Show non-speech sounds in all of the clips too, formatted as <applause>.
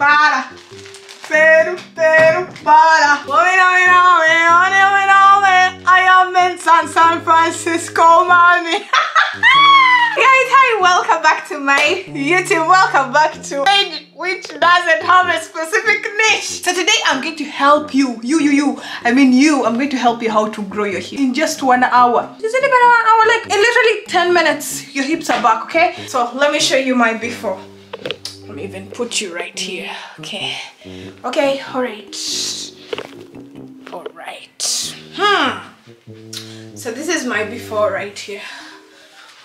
para. Pero, pero, para. I am in San, San Francisco, mommy. <laughs> Guys, hi, welcome back to my YouTube. Welcome back to page which doesn't have a specific niche. So today I'm going to help you, you, you, you. I mean you. I'm going to help you how to grow your hips in just one hour. Is it even one hour? Like in literally 10 minutes, your hips are back. Okay. So let me show you my before. Me even put you right here. Okay. Okay. All right. All right. Hmm. So this is my before right here.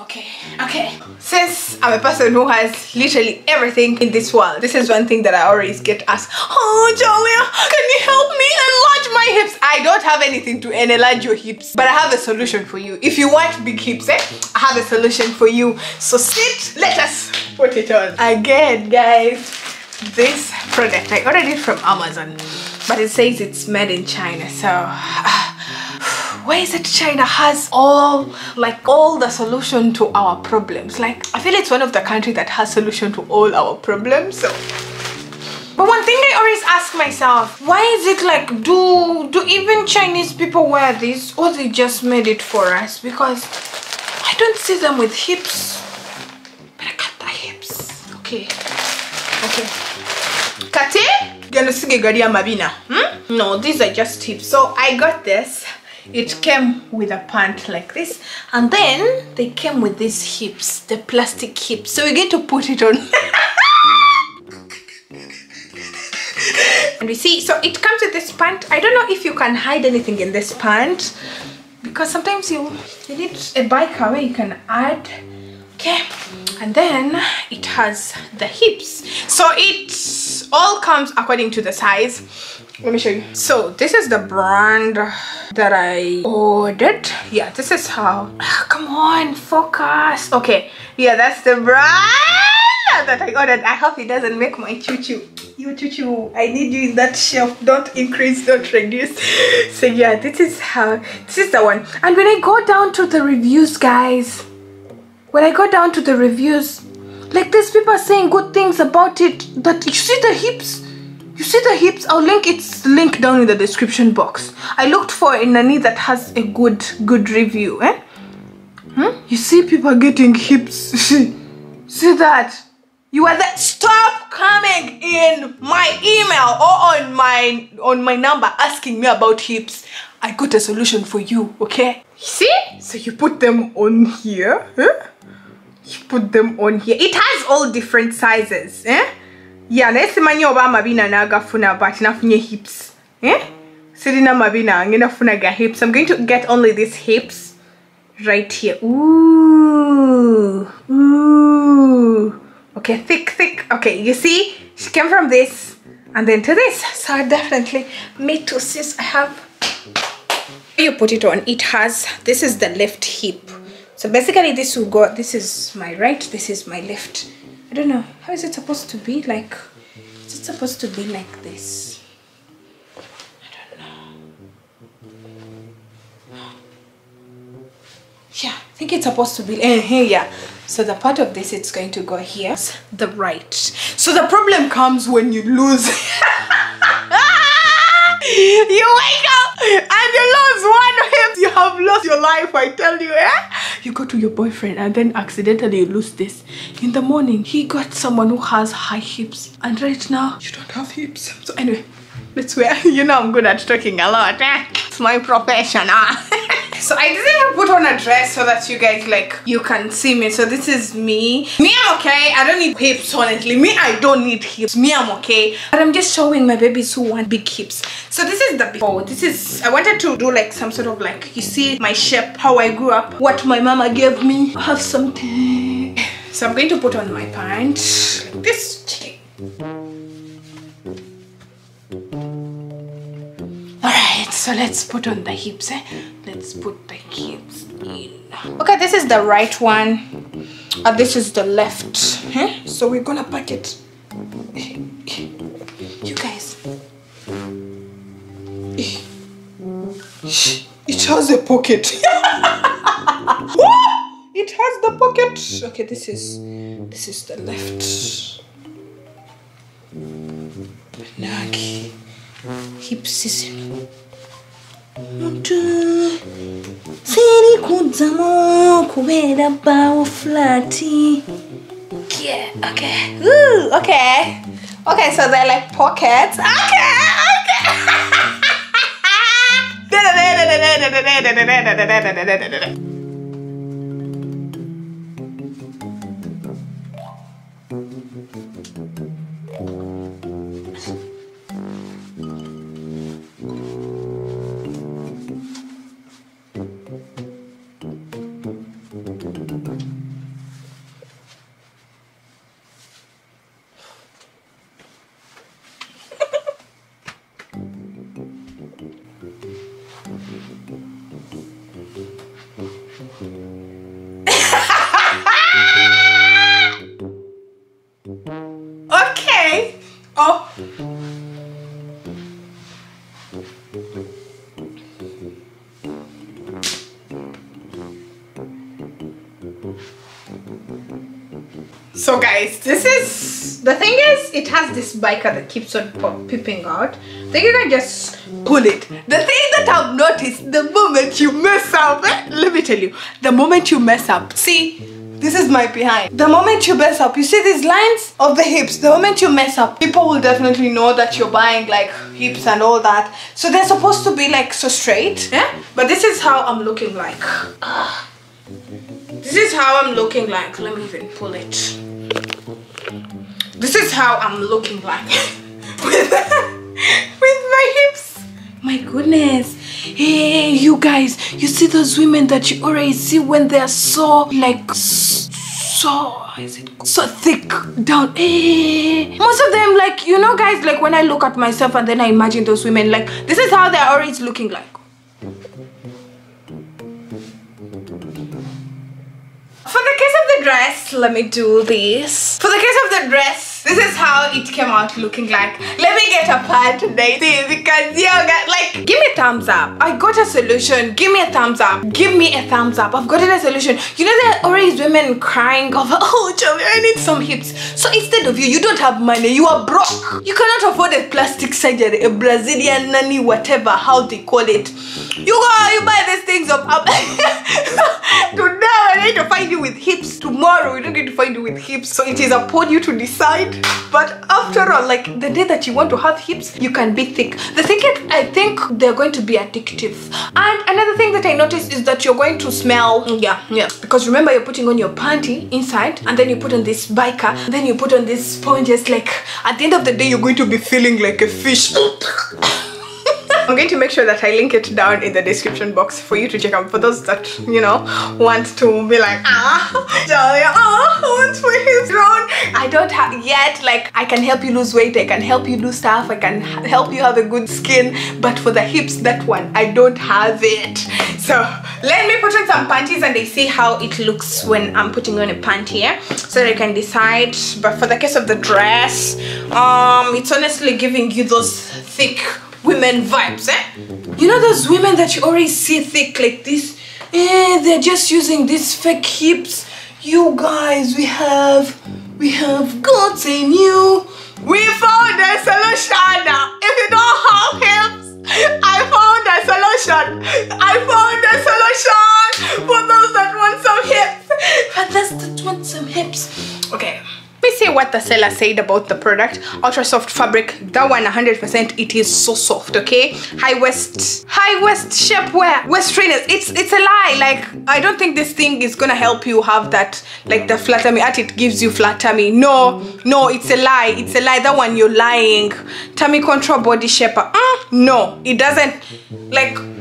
Okay, okay. Since I'm a person who has literally everything in this world, this is one thing that I always get asked. Oh, Jalia, can you help me enlarge my hips? I don't have anything to enlarge your hips, but I have a solution for you. If you want big hips, eh, I have a solution for you. So sit, let us put it on. Again, guys, this product, I ordered it from Amazon, but it says it's made in China, so... <sighs> why is it China has all like all the solution to our problems? Like I feel it's one of the country that has solution to all our problems so. But one thing I always ask myself why is it like do do even Chinese people wear this or they just made it for us? Because I don't see them with hips okay. Okay. Kate? Mabina. Hmm? No, these are just tips. So I got this. It came with a pant like this and then they came with these hips the plastic hips. So we're going to put it on. <laughs> And we see so it comes with this pant. I don't know if you can hide anything in this pant because sometimes you you need a bike where you can add. Okay and then it has the hips. So it all comes according to the size. Let me show you. So this is the brand that i ordered. Yeah this is how. Ah, come on focus. Okay yeah that's the brand that i ordered. I hope it doesn't make my choo-choo you choo-choo. I need you in that shelf don't increase don't reduce. So yeah this is how this is the one. And when i go down to the reviews guys when i go down to the reviews like these people saying good things about it that you see the hips you see the hips i'll link its link down in the description box. I looked for a nanny that has a good good review eh? Hmm? you see people getting hips <laughs> see that? You are that stop coming in my email or on my on my number asking me about hips i got a solution for you okay? See? So you put them on here eh? you put them on here. It has all different sizes eh? Yeah naye simanyi oba amabina n'agafuna but nafunye hips eh? sirina amabina nge nafuna ga hips. I'm going to get only these hips right here. Ooh ooh. Okay thick thick. Okay you see she came from this and then to this. So I definitely me too sis i have you put it on it has this is the left hip so basically this will go this is my right this is my left I don't know. How is it supposed to be? Like, is it supposed to be like this? I don't know. Yeah, I think it's supposed to be uh, here. Yeah. So the part of this, it's going to go here. The right. So the problem comes when you lose. <laughs> you wake up and you lose one hip. Lost your life, I tell you. Eh? you go to your boyfriend and then accidentally you lose this in the morning he got someone who has high hips and right now you don't have hips so anyway let's wear <laughs> you know i'm good at talking a lot eh? it's my profession ah. <laughs> so i didn't even put on a dress so that you guys like you can see me. So this is me. Me i'm okay. I don't need hips honestly. Me i don't need hips. Me i'm okay. But i'm just showing my babies who want big hips. So this is the before. This is i wanted to do like some sort of like you see my shape how i grew up what my mama gave me. I have something. So i'm going to put on my pants. Like this so let's put on the hips. Eh? Let's put the hips in. Okay, this is the right one. Uh, this is the left. Eh? So we're gonna pack it. You guys. It has a pocket. <laughs> it has the pocket. Okay, this is this is the left. nagi zino muntu siri kudzamo kubeera bbaawo flati yeah okay. Ooh, okay. Okay so they're like pockets. Okay okay <laughs> okay oh So guys, this is the thing is it has this biker that keeps on peeping out. Then you can just pull it. The thing that I've noticed the moment you mess up, eh, let me tell you, the moment you mess up, see, this is my behind. The moment you mess up, you see these lines of the hips. The moment you mess up, people will definitely know that you're buying like hips and all that. So they're supposed to be like so straight, yeah. But this is how I'm looking like. This is how I'm looking like. Let me even pull it. This is how I'm looking like <laughs> with, <laughs> with my hips. My goodness. Hey, you guys, you see those women that you already see when they're so like so is it so thick down hey. most of them like you know guys like when i look at myself and then i imagine those women like this is how they're always looking like For the case of the dress, let me do this. For the case of the dress, this is how it came out looking like. Let me get a part today because you got like give me a thumbs up. I got a solution. Give me a thumbs up. Give me a thumbs up. I've gotten a solution. You know there are always women crying over <laughs> oh Charlie, I need some hips. So instead of you, you don't have money, you are broke. You cannot afford a plastic surgery, a Brazilian nanny, whatever how they call it. You go, you buy these things up. up. Um, <laughs> today I need to find you with hips. Tomorrow we're not going to find you with hips. So it is upon you to decide. But after all, like the day that you want to have hips, you can be thick. The thing is, I think they're going to be addictive. And another thing that I noticed is that you're going to smell. Yeah, yeah. Because remember, you're putting on your panty inside, and then you put on this biker, then you put on these sponges. Like at the end of the day, you're going to be feeling like a fish. I'm going to make sure that I link it down in the description box for you to check out for those that, you know, want to be like, ah, Jolly, ah, I want my hips round. I don't have yet, like, I can help you lose weight, I can help you do stuff, I can help you have a good skin, but for the hips, that one, I don't have it. So, let me put on some panties and I see how it looks when I'm putting on a panty, yeah? So that can decide, but for the case of the dress, um, it's honestly giving you those thick women vibes eh? You know those women that you already see thick like this? Eh they're just using these fake hips. You guys we have we have got a new we found a solution if you don't have hips i found a solution. I found a solution for those that want some hips. <laughs> For those that want some hips. Okay what the seller said about the product. Ultra soft fabric that one 100 percent it is so soft okay? High waist high waist shapewear waist trainers it's it's a lie. Like i don't think this thing is gonna help you have that like the flat tummy. At it gives you flat tummy. No no it's a lie. It's a lie. That one you're lying. Tummy control body shaper. Mm, no it doesn't. Like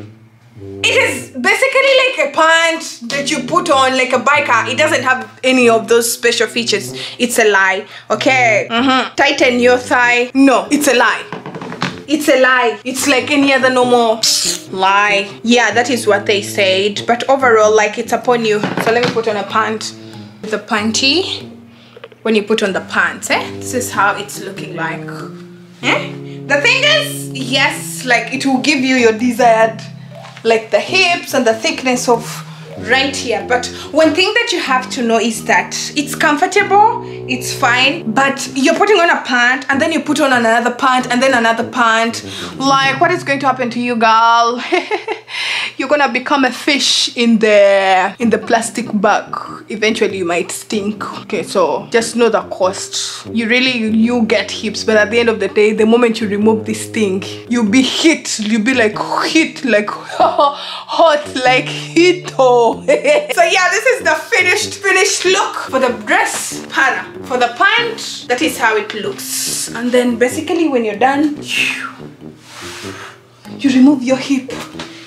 it is basically like a pant that you put on like a biker. It doesn't have any of those special features. It's a lie okay? Mm-hmm. tighten your thigh. No it's a lie. It's a lie. It's like any other normal lie. Yeah that is what they said. But overall like it's upon you. So let me put on a pant. The panty. When you put on the pants eh? This is how it's looking like. Eh? The thing is yes like it will give you your desired like the hips and the thickness of right here. But one thing that you have to know is that it's comfortable it's fine but you're putting on a pant and then you put on another pant and then another pant. Like what is going to happen to you girl <laughs> you're gonna become a fish in the in the plastic bag eventually you might stink. Okay so just know the cost. You really you get hips but at the end of the day the moment you remove this thing you'll be hit. You'll be like hit like <laughs> hot like hit oh. <laughs> so yeah this is the finished finished look for the dress para for the pant that is how it looks. And then basically when you're done you remove your hip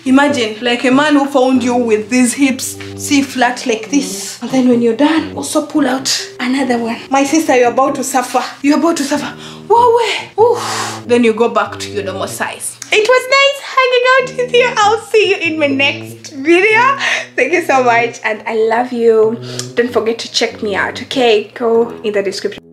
imagine like a man who found you with these hips see flat like this. And then when you're done also pull out another one. My sister you're about to suffer. You're about to suffer. Whoa, Oof. then you go back to your normal size. It was nice hanging out with you. I'll see you in my next video. Thank you so much and i love you. Don't forget to check me out okay? Go in the description